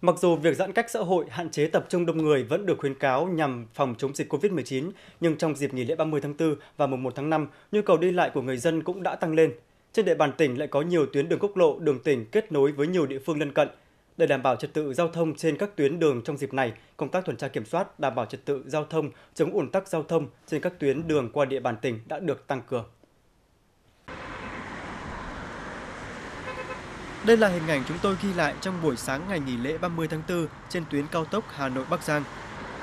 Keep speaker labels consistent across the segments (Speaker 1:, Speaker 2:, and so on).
Speaker 1: Mặc dù việc giãn cách xã hội, hạn chế tập trung đông người vẫn được khuyến cáo nhằm phòng chống dịch COVID-19, nhưng trong dịp nghỉ lễ 30 tháng 4 và mùng 1 tháng 5, nhu cầu đi lại của người dân cũng đã tăng lên. Trên địa bàn tỉnh lại có nhiều tuyến đường quốc lộ, đường tỉnh kết nối với nhiều địa phương lân cận. Để đảm bảo trật tự giao thông trên các tuyến đường trong dịp này, công tác tuần tra kiểm soát, đảm bảo trật tự giao thông, chống ủn tắc giao thông trên các tuyến đường qua địa bàn tỉnh đã được tăng cường.
Speaker 2: Đây là hình ảnh chúng tôi ghi lại trong buổi sáng ngày nghỉ lễ 30 tháng 4 trên tuyến cao tốc Hà Nội Bắc Giang.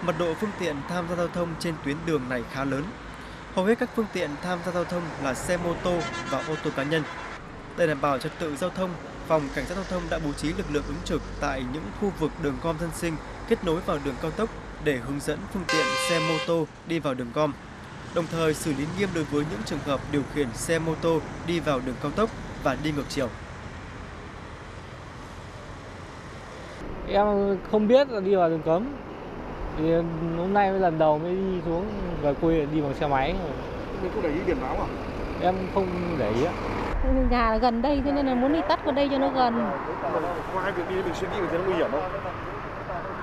Speaker 2: Mật độ phương tiện tham gia giao thông trên tuyến đường này khá lớn. Hầu hết các phương tiện tham gia giao thông là xe mô tô và ô tô cá nhân. Để đảm bảo trật tự giao thông, Phòng Cảnh sát giao thông đã bố trí lực lượng ứng trực tại những khu vực đường gom dân sinh kết nối vào đường cao tốc để hướng dẫn phương tiện xe mô tô đi vào đường gom. Đồng thời xử lý nghiêm đối với những trường hợp điều khiển xe mô tô đi vào đường cao tốc và đi ngược chiều.
Speaker 3: Em không biết là đi vào đường cấm. Thì hôm nay mới lần đầu mới đi xuống về quê đi bằng xe máy.
Speaker 4: Thế có để ý biển báo à?
Speaker 3: Em không để ý ạ.
Speaker 5: Nhà là gần đây thế nên là muốn đi tắt qua đây cho nó gần.
Speaker 4: Qua việc đi mình suy nghĩ mình thấy nó nguy hiểm không?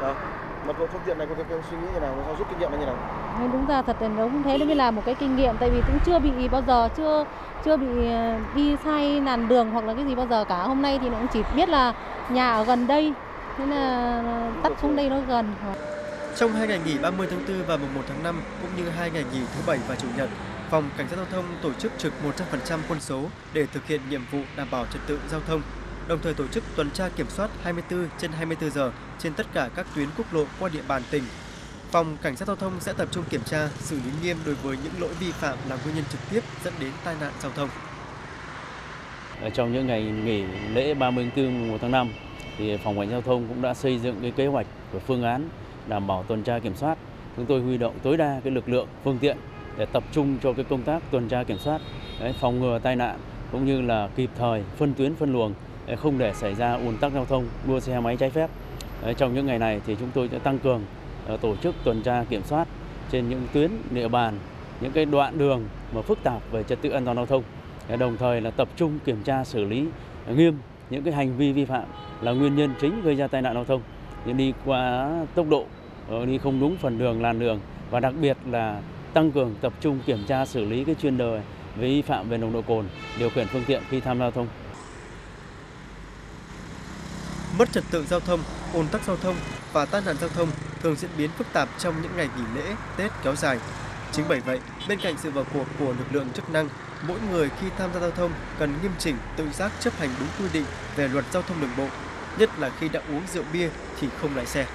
Speaker 4: Đó. Mật độ phương tiện này có cái suy nghĩ như nào, sao rút kinh nghiệm như nào?
Speaker 5: Hay đúng ra thật là đúng thế nó mới là một cái kinh nghiệm tại vì cũng chưa bị bao giờ chưa chưa bị đi sai làn đường hoặc là cái gì bao giờ cả hôm nay thì cũng chỉ biết là nhà ở gần đây thế là tắt xuống đây nó gần
Speaker 2: trong hai ngày nghỉ 30 tháng 4 và mùng 1 tháng 5 cũng như hai ngày nghỉ thứ bảy và chủ nhật Phòng Cảnh sát Giao thông tổ chức trực 100% quân số để thực hiện nhiệm vụ đảm bảo trật tự giao thông, đồng thời tổ chức tuần tra kiểm soát 24 trên 24 giờ trên tất cả các tuyến quốc lộ qua địa bàn tỉnh. Phòng Cảnh sát Giao thông sẽ tập trung kiểm tra, xử lý nghiêm đối với những lỗi vi phạm là nguyên nhân trực tiếp dẫn đến tai nạn giao thông.
Speaker 6: Trong những ngày nghỉ lễ 30 tháng 4, 1 tháng 5, thì phòng cảnh giao thông cũng đã xây dựng cái kế hoạch và phương án đảm bảo tuần tra kiểm soát. Chúng tôi huy động tối đa cái lực lượng, phương tiện để tập trung cho cái công tác tuần tra kiểm soát, đấy, phòng ngừa tai nạn cũng như là kịp thời phân tuyến phân luồng để không để xảy ra ùn tắc giao thông, đua xe máy trái phép. Đấy, trong những ngày này thì chúng tôi sẽ tăng cường ờ, tổ chức tuần tra kiểm soát trên những tuyến địa bàn, những cái đoạn đường mà phức tạp về trật tự an toàn giao thông. Đồng thời là tập trung kiểm tra xử lý nghiêm những cái hành vi vi phạm là nguyên nhân chính gây ra tai nạn giao thông. Như đi quá tốc độ ờ, đi không đúng phần đường, làn đường và đặc biệt là tăng cường tập trung kiểm tra xử lý cái chuyên đề vi phạm về nồng độ cồn, điều khiển phương tiện khi tham gia giao thông.
Speaker 2: Mất trật tự giao thông ồn tắc giao thông và tai nạn giao thông thường diễn biến phức tạp trong những ngày nghỉ lễ, tết kéo dài chính bởi vậy bên cạnh sự vào cuộc của lực lượng chức năng mỗi người khi tham gia giao thông cần nghiêm chỉnh tự giác chấp hành đúng quy định về luật giao thông đường bộ, nhất là khi đã uống rượu bia thì không lái xe.